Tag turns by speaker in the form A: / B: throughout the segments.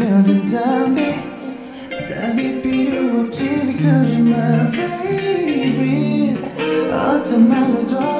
A: 그런 me. 답이 필요 없지 keep you're my favorite 어떤 말로도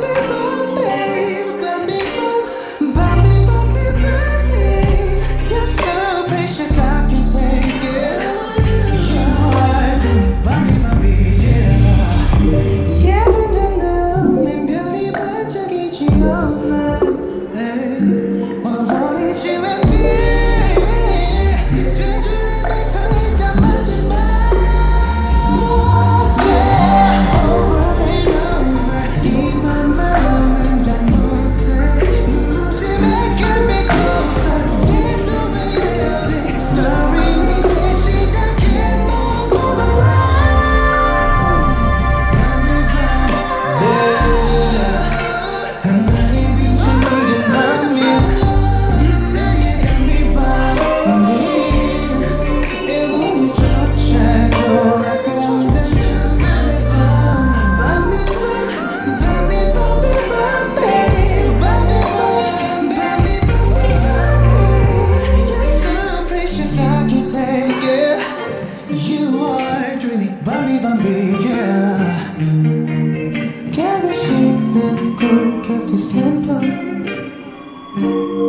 A: I'm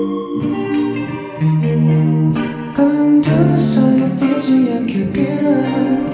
A: gonna say it, did you and c u p i